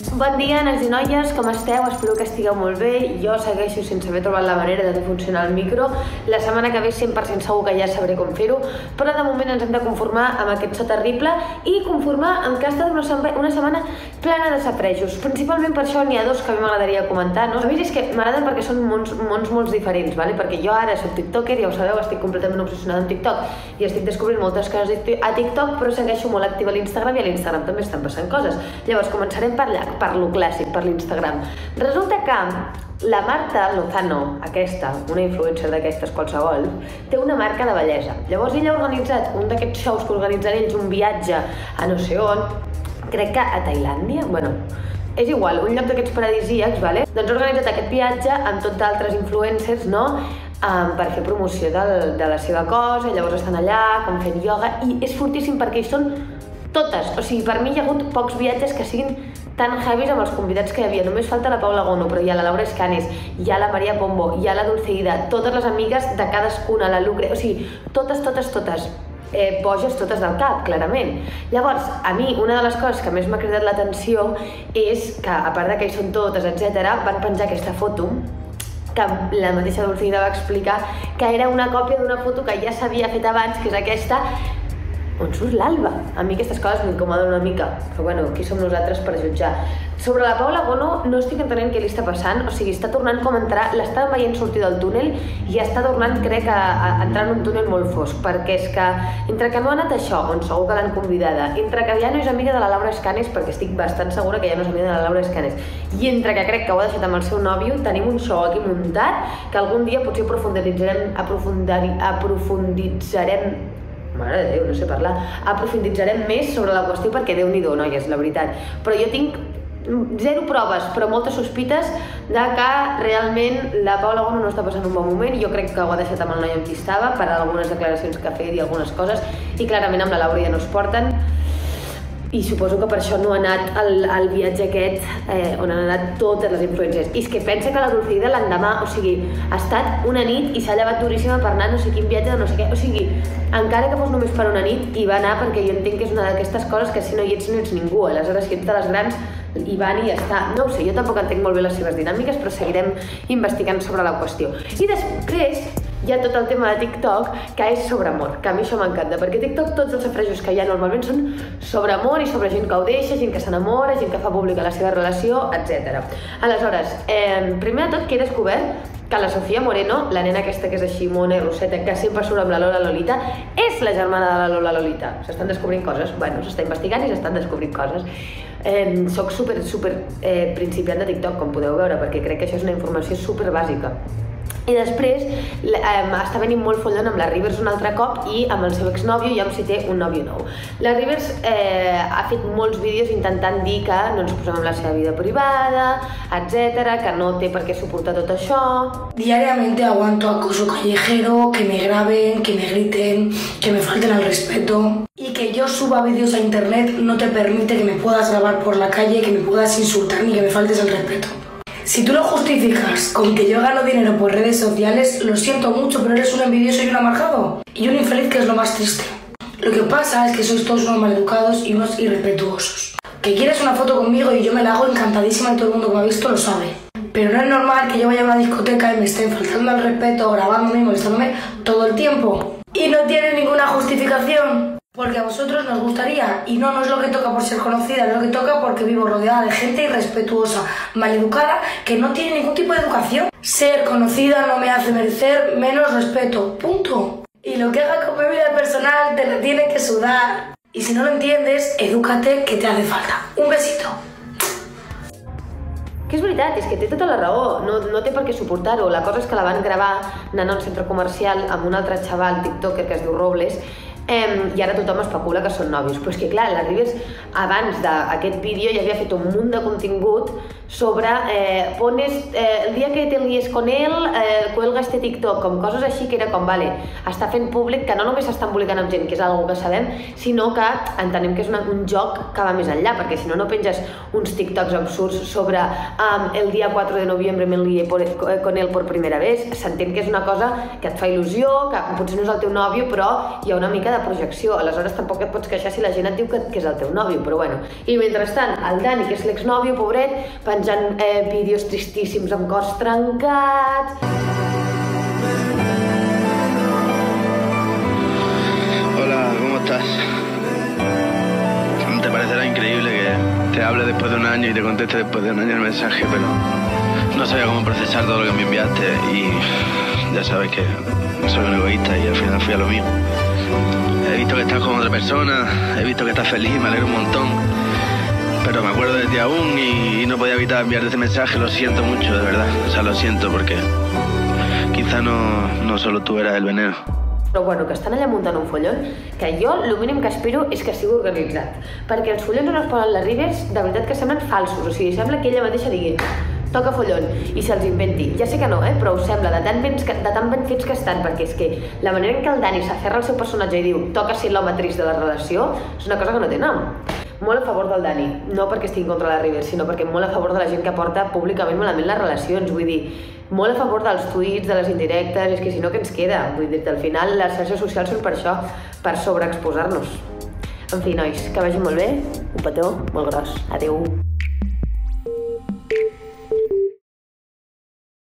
Bon dia, nenes i noies, com esteu? Espero que estigueu molt bé. Jo segueixo sense haver trobat la manera de fer funcionar el micro. La setmana que ve 100% segur que ja sabré com fer-ho, però de moment ens hem de conformar amb aquest so terrible i conformar amb que ha estat una, setmana, una setmana plena de saprejos. Principalment per això n'hi ha dos que a mi m'agradaria comentar. No? A mi és que m'agraden perquè són mons, mons molt diferents, vale? perquè jo ara soc tiktoker, ja ho sabeu, estic completament obsessionada amb TikTok i estic descobrint moltes coses a TikTok, però segueixo molt activa a l'Instagram i a l'Instagram també estan passant coses. Llavors començarem per allà, per lo clàssic, per l'Instagram. Resulta que la Marta Lozano, aquesta, una influencer d'aquestes qualsevol, té una marca de bellesa. Llavors ella ha organitzat un d'aquests shows que organitzen ells, un viatge a no sé on, crec que a Tailàndia, bueno, és igual, un lloc d'aquests paradisíacs, vale? doncs ha organitzat aquest viatge amb tots d'altres influencers, no?, um, per fer promoció del, de la seva cosa, llavors estan allà, com fent ioga, i és fortíssim perquè hi són totes, o sigui, per mi hi ha hagut pocs viatges que siguin tan heavies amb els convidats que hi havia. Només falta la Paula Gono, però hi ha la Laura Escanes, hi ha la Maria Pombo, hi ha la Dulceida, totes les amigues de cadascuna, la Lucre, o sigui, totes, totes, totes eh, boges totes del cap, clarament. Llavors, a mi, una de les coses que més m'ha cridat l'atenció és que, a part de que hi són totes, etc, van penjar aquesta foto que la mateixa Dulceida va explicar que era una còpia d'una foto que ja s'havia fet abans, que és aquesta, on surt l'Alba? A mi aquestes coses m'incomoden una mica, però bueno, qui som nosaltres per jutjar? Sobre la Paula Bono no estic entenent què li està passant, o sigui, està tornant com a entrar, l'està veient sortir del túnel i està tornant, crec, a, a entrar en un túnel molt fosc, perquè és que entre que no ha anat això, on segur que l'han convidada, entre que ja no és amiga de la Laura Escanes, perquè estic bastant segura que ja no és amiga de la Laura Escanes, i entre que crec que ho ha deixat amb el seu nòvio, tenim un show aquí muntat que algun dia potser aprofunditzarem, aprofunditzarem mare de Déu, no sé parlar, aprofunditzarem més sobre la qüestió perquè Déu-n'hi-do, noies, la veritat. Però jo tinc zero proves, però moltes sospites de que realment la Paula Gono no està passant un bon moment. I jo crec que ho ha deixat amb el noi amb qui estava per algunes declaracions que ha fet i algunes coses i clarament amb la Laura ja no es porten i suposo que per això no ha anat al, al viatge aquest eh, on han anat totes les influències. I és que pensa que la Dulceida l'endemà, o sigui, ha estat una nit i s'ha llevat duríssima per anar no sé quin viatge de no sé què, o sigui, encara que fos només per una nit, hi va anar perquè jo entenc que és una d'aquestes coses que si no hi ets no ets ningú, aleshores si ets de les grans hi van i ja està. No ho sé, jo tampoc entenc molt bé les seves dinàmiques, però seguirem investigant sobre la qüestió. I després, hi ha tot el tema de TikTok que és sobre amor, que a mi això m'encanta, perquè TikTok tots els safrejos que hi ha normalment són sobre amor i sobre gent que ho deixa, gent que s'enamora, gent que fa pública la seva relació, etc. Aleshores, eh, primer de tot que he descobert que la Sofia Moreno, la nena aquesta que és així mona i roseta, que sempre surt amb la Lola Lolita, és la germana de la Lola Lolita. S'estan descobrint coses, bueno, s'està investigant i s'estan descobrint coses. Eh, soc super, super eh, principiant de TikTok, com podeu veure, perquè crec que això és una informació super bàsica. I després eh, està venint molt follon amb la Rivers un altre cop i amb el seu exnòvio ja em si té un nòvio nou. La Rivers eh, ha fet molts vídeos intentant dir que no ens posem en la seva vida privada, etc, que no té per què suportar tot això. Diariamente aguanto acoso callejero, que me graben, que me griten, que me falten al respeto. Y que yo suba vídeos a internet no te permite que me puedas grabar por la calle, que me puedas insultar ni que me faltes el respeto. Si tú lo justificas con que yo gano dinero por redes sociales, lo siento mucho, pero eres un envidioso y un amargado. Y un infeliz que es lo más triste. Lo que pasa es que sois todos unos maleducados y unos irrespetuosos. Que quieres una foto conmigo y yo me la hago encantadísima y todo el mundo que me ha visto lo sabe. Pero no es normal que yo vaya a una discoteca y me estén faltando al respeto, grabándome y molestándome todo el tiempo. Y no tiene ninguna justificación. Porque a vosotros nos gustaría, y no, no es lo que toca por ser conocida, es lo que toca porque vivo rodeada de gente irrespetuosa, maleducada, que no tiene ningún tipo de educación. Ser conocida no me hace merecer menos respeto, punto. Y lo que haga con mi vida personal te lo tiene que sudar. Y si no lo entiendes, edúcate que te hace falta. Un besito. Que és veritat, és que té tota la raó, no, no té per què suportar-ho. La cosa és que la van gravar anant a un centre comercial amb un altre xaval tiktoker que es diu Robles eh, i ara tothom especula que són nòvios. Però és que, clar, la Rivers, abans d'aquest vídeo, ja havia fet un munt de contingut sobre eh, pones eh, el dia que te lies con él, eh, cuelga este TikTok, com coses així que era com, vale, està fent públic que no només s'està embolicant amb gent, que és algo que sabem, sinó que entenem que és una, un joc que va més enllà, perquè si no, no penges uns TikToks absurds sobre um, el dia 4 de novembre me lié por, eh, con él por primera vez, s'entén que és una cosa que et fa il·lusió, que potser no és el teu nòvio, però hi ha una mica de projecció, aleshores tampoc et pots queixar si la gent et diu que, que és el teu nòvio, però bueno. I mentrestant, el Dani, que és l'exnòvio, pobret, penjant eh, vídeos tristíssims amb cors trencats... Hola, ¿cómo estás? Te parecerá increíble que te hable después de un año y te conteste después de un año el mensaje, pero no sabía cómo procesar todo lo que me enviaste y ya sabes que soy un egoísta y al final fui a lo mío. He visto que estás con otra persona, he visto que estás feliz, me alegro un montón, pero me acuerdo de ti aún y no podía evitar enviarte este mensaje, lo siento mucho, de verdad, o sea, lo siento porque quizá no, no solo tú eras el veneno. Però bueno, que estan allà muntant un follon, que jo el mínim que espero és que sigui organitzat. Perquè els follons on es posen les ribes, de veritat que semblen falsos. O sigui, sembla que ella mateixa digui toca follon i se'ls inventi. Ja sé que no, eh? però ho sembla, de tan, ben, de tan ben fets que estan, perquè és que la manera en què el Dani s'aferra al seu personatge i diu toca ser l'home trist de la relació és una cosa que no té nom. Molt a favor del Dani, no perquè estigui contra la River, sinó perquè molt a favor de la gent que porta públicament malament les relacions, vull dir, molt a favor dels tuits, de les indirectes, és que si no, què ens queda? Vull dir, al final les xarxes socials són per això, per sobreexposar-nos. En fi, nois, que vagi molt bé, un petó molt gros. Adeu.